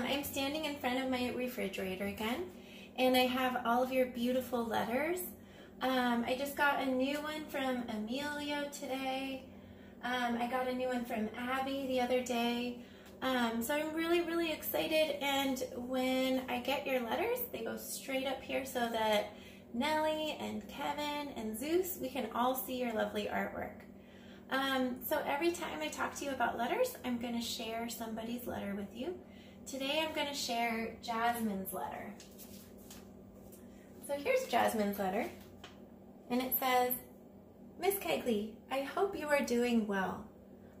I'm standing in front of my refrigerator again, and I have all of your beautiful letters. Um, I just got a new one from Emilio today. Um, I got a new one from Abby the other day. Um, so I'm really, really excited. And when I get your letters, they go straight up here so that Nellie and Kevin and Zeus, we can all see your lovely artwork. Um, so every time I talk to you about letters, I'm going to share somebody's letter with you. Today I'm going to share Jasmine's letter. So here's Jasmine's letter, and it says, Miss Kegley, I hope you are doing well.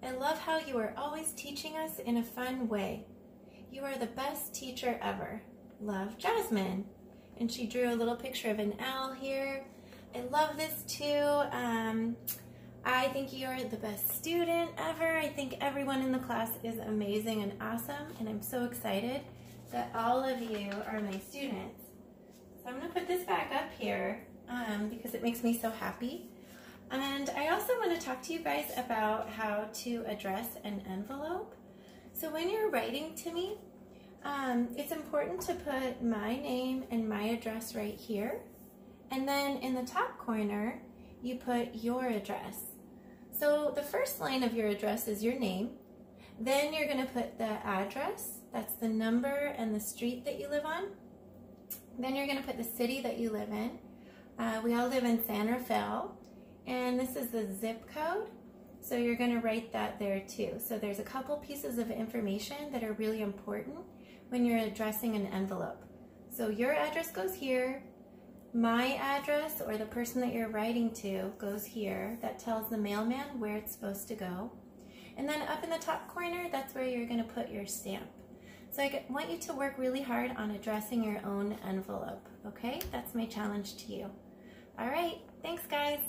I love how you are always teaching us in a fun way. You are the best teacher ever. Love, Jasmine. And she drew a little picture of an owl here. I love this too. Um, I think you're the best student ever. I think everyone in the class is amazing and awesome, and I'm so excited that all of you are my students. So I'm gonna put this back up here um, because it makes me so happy. And I also want to talk to you guys about how to address an envelope. So when you're writing to me, um, it's important to put my name and my address right here. And then in the top corner, you put your address. So the first line of your address is your name. Then you're going to put the address, that's the number and the street that you live on. Then you're going to put the city that you live in. Uh, we all live in San Rafael, and this is the zip code. So you're going to write that there too. So there's a couple pieces of information that are really important when you're addressing an envelope. So your address goes here, my address or the person that you're writing to goes here. That tells the mailman where it's supposed to go. And then up in the top corner, that's where you're gonna put your stamp. So I want you to work really hard on addressing your own envelope, okay? That's my challenge to you. All right, thanks guys.